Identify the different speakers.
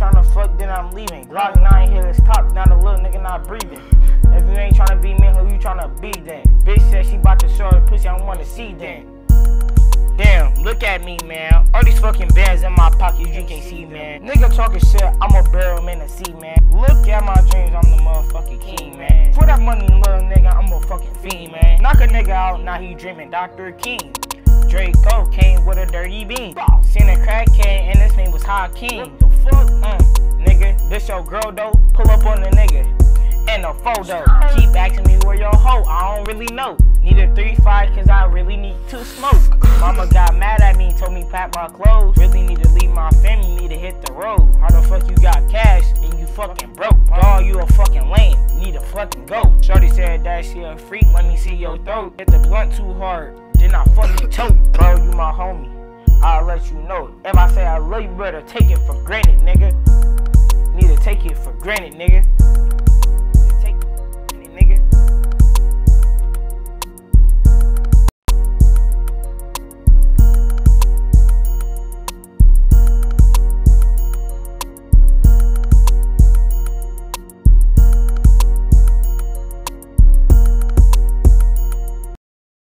Speaker 1: tryna fuck, then I'm leaving. Glock 9 hit his top, now the little nigga not breathing. If you ain't tryna be me, who you tryna be then? Bitch said she bout to show pussy, I wanna see then. Damn, look at me, man. All these fucking bands in my pocket, you can't see, man. Nigga talking shit, I'm a barrel man to see, man. Look at my dreams, I'm the motherfucking king, man. For that money, little nigga, I'm a fucking fiend, man. Knock a nigga out, now he dreaming Dr. King. Draco came with a dirty beam. Seen a crackhead and his name was Hakeem. Fuck? Uh, nigga, this your girl though? Pull up on the nigga. And a photo. Keep asking me where your hoe, I don't really know. Need a 3-5 cause I really need to smoke. Mama got mad at me, told me pack my clothes. Really need to leave my family, need to hit the road. How the fuck you got cash and you fucking broke? Dog, you a fucking lame, need to fucking go. Shorty said that she a freak, let me see your throat. Hit the blunt too hard, then I fucking choke. Bro, you my homie, I'll let you know. If I say I love you, better take it for granted, nigga. Need to take it for granted, nigga.